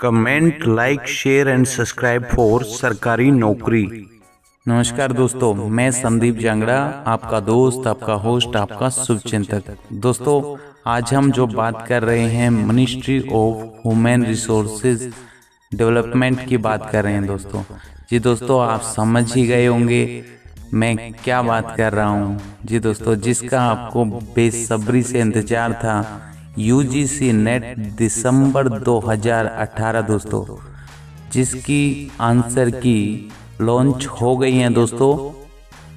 Comment like share and subscribe for सरकारी नौकरी। नमस्कार दोस्तों मैं संदीप जांगड़ा आपका दोस्त आपका होस्ट आपका शुभचिंतक दोस्तों आज हम जो बात कर रहे हैं ministry of human resources development की बात कर रहे हैं दोस्तों। जी दोस्तों आप समझ ही गए होंगे मैं क्या बात कर रहा हूँ। जी दोस्तों जिसका आपको बेसब्री से इंतज़ार था यूजीसी नेट दिसंबर 2018 दोस्तों, जिसकी आंसर की लॉन्च हो गई हैं दोस्तों।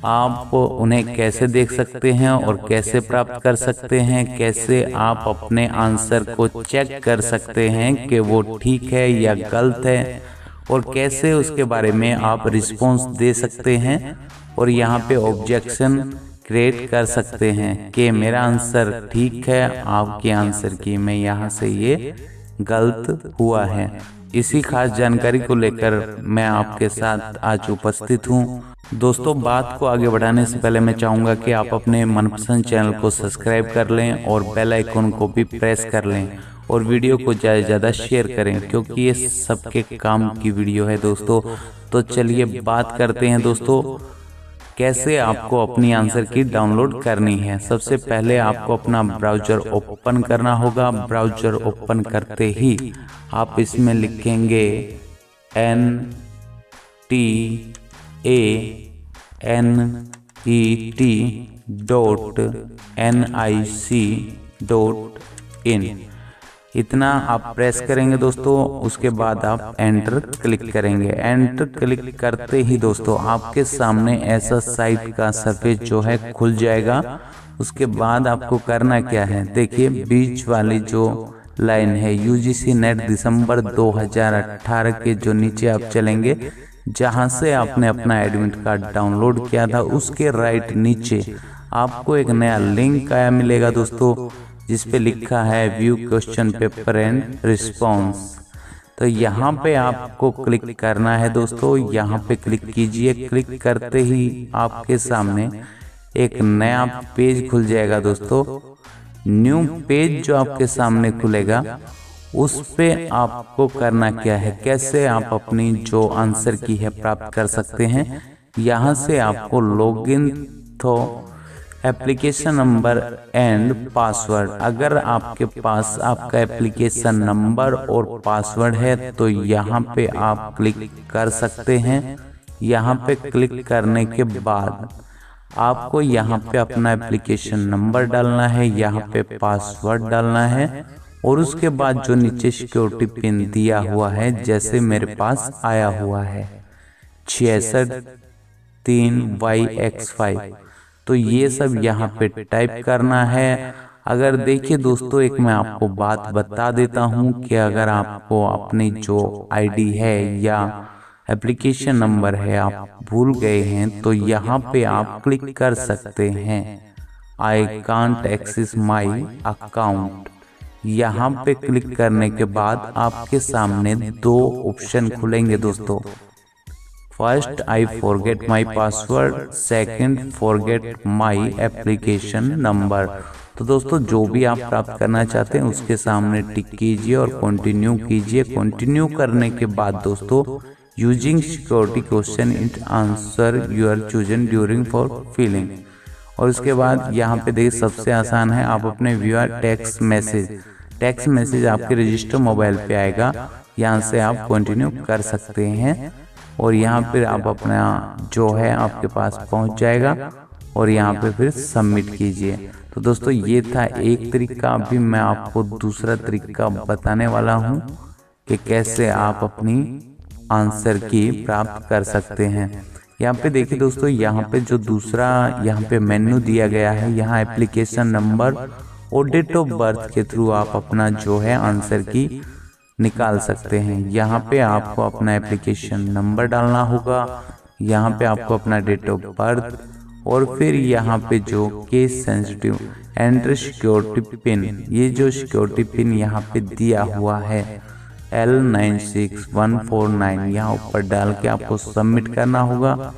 आप उन्हें कैसे देख सकते हैं और कैसे प्राप्त कर सकते हैं, कैसे आप अपने आंसर को चेक कर सकते हैं कि वो ठीक है या गलत है, और कैसे उसके बारे में आप रिस्पॉन्स दे सकते हैं। और यहाँ पे ऑब्जेक्शन क्रिएट कर सकते हैं कि मेरा आंसर ठीक है, आपके आंसर की मैं यहाँ से ये गलत हुआ है। इसी खास जानकारी को लेकर मैं आपके साथ आज उपस्थित हूँ। दोस्तों, बात को आगे बढ़ाने से पहले मैं चाहूँगा कि आप अपने मनपसंद चैनल को सब्सक्राइब कर लें और बेल आइकन को भी प्रेस कर लें और वीडियो को ज़्यादा ज़्यादा शेयर करें, क्योंकि ये सबके काम की वीडियो है दोस्तों। तो चलिए बात करते हैं दोस्तों। कैसे आपको अपनी आंसर की डाउनलोड करनी है? सबसे पहले आपको अपना ब्राउज़र ओपन करना होगा। ब्राउज़र ओपन करते ही आप इसमें लिखेंगे N T A N E T dot N I C dot in इतना आप प्रेस करेंगे दोस्तों, उसके बाद आप एंटर क्लिक करेंगे। एंटर क्लिक करते ही दोस्तों, आपके सामने ऐसा साइट का सरफेस जो है खुल जाएगा। उसके बाद आपको करना क्या है? देखिए बीच वाली जो लाइन है यूजीसी नेट दिसंबर 2018 के जो नीचे आप चलेंगे, जहाँ से आपने अपना एडमिट कार्ड डाउनलोड किया था, उसके राइट नीचे आपको एक नया लिंक आया मिलेगा दोस्तों। जिस पे लिखा है view question paper and response तो यहाँ पे आपको क्लिक करना है दोस्तों यहाँ पे क्लिक कीजिए क्लिक करते ही आपके सामने एक नया पेज खुल जाएगा दोस्तों। न्यू पेज जो आपके सामने खुलेगा उस पे आपको करना क्या है? कैसे आप अपनी जो आंसर की है प्राप्त कर सकते हैं? यहाँ से आपको लॉगिन तो एप्लीकेशन नंबर एंड पासवर्ड अगर आपके पास आपका एप्लीकेशन नंबर और पासवर्ड है तो यहाँ पे आप क्लिक कर सकते हैं। यहाँ पे क्लिक करने के बाद आपको यहाँ पे अपना एप्लीकेशन नंबर डालना है, यहाँ पे पासवर्ड डालना है और उसके बाद जो नीचे सिक्योरिटी पिन दिया हुआ है, जैसे मेरे पास आया हुआ है। छियासठ, तीन वाई एक्स फाइव तो ये सब यहाँ पे टाइप करना है। अगर देखिए दोस्तों, एक मैं आपको बात बता देता हूँ कि अगर आपको अपनी जो आईडी है या एप्लीकेशन नंबर है, आप भूल गए हैं तो यहाँ पे आप क्लिक कर सकते हैं। I can't access my account यहाँ पे क्लिक करने के बाद आपके सामने दो ऑप्शन खुलेंगे दोस्तों। First I forget my password second forget my application number तो दोस्तों जो भी आप प्राप्त करना चाहते हैं उसके सामने टिक कीजिए और कंटिन्यू कीजिए कंटिन्यू करने के बाद दोस्तों using security question it answer your chosen during for filling और उसके बाद यहाँ पे देखिए सबसे आसान है आप अपने viewer text message text message आपके रजिस्टर मोबाइल पे आएगा यहाँ से आप कंटिन्यू कर सकते हैं। और यहाँ पर आप अपना जो है आपके पास पहुँच जाएगा और यहाँ पे फिर सबमिट कीजिए। तो दोस्तों ये था एक तरीका अभी मैं आपको दूसरा तरीका बताने वाला हूँ कि कैसे आप अपनी आंसर की प्राप्त कर सकते हैं। यहाँ पे देखिए दोस्तों यहाँ पे जो दूसरा यहाँ पे मेन्यू दिया गया है यहाँ एप्लीकेशन नंबर और डेट ऑफ़ बर्थ के थ्रू आप अपना जो है आंसर की निकाल सकते हैं। यहाँ पे आपको अपना एप्लीकेशन नंबर डालना होगा। यहाँ पे आपको अपना डेट ऑफ़ बर्थ और फिर यहाँ पे जो case sensitive enter security pin ये जो सिक्योरिटी पिन यहाँ पे दिया हुआ है। L nine six one four nine यहाँ ऊपर डाल के आपको सबमिट करना होगा।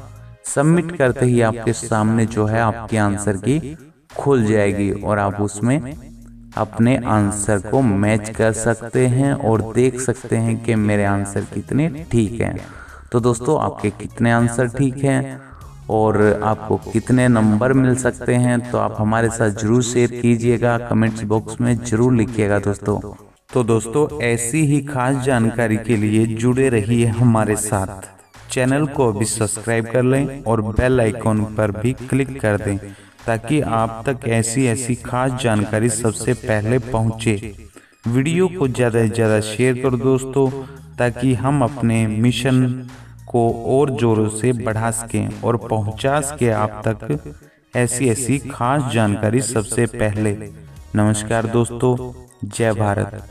सबमिट करते ही आपके सामने जो है आपके आंसर की खुल जाएगी और आप उसमें अपने आंसर को मैच कर सकते हैं और देख सकते हैं कि मेरे आंसर कितने ठीक हैं। तो दोस्तों, आपके कितने आंसर ठीक हैं और आपको कितने नंबर मिल सकते हैं तो आप हमारे साथ ज़रूर शेयर कीजिएगा। कमेंट्स बॉक्स में ज़रूर लिखिएगा दोस्तों। तो दोस्तों, ऐसी ही खास जानकारी के लिए जुड़े रहिए हमारे साथ। चैनल को अभी सब्सक्राइब कर लें और बेल आइकॉन पर भी क्लिक कर दें। ताकि आप तक ऐसी ऐसी खास जानकारी सबसे पहले पहुँचे। वीडियो को ज़्यादा से ज़्यादा शेयर करो दोस्तों, ताकि हम अपने मिशन को और जोरों से बढ़ा सकें और पहुँचा सके आप तक ऐसी ऐसी खास जानकारी सबसे पहले। नमस्कार दोस्तों, जय भारत।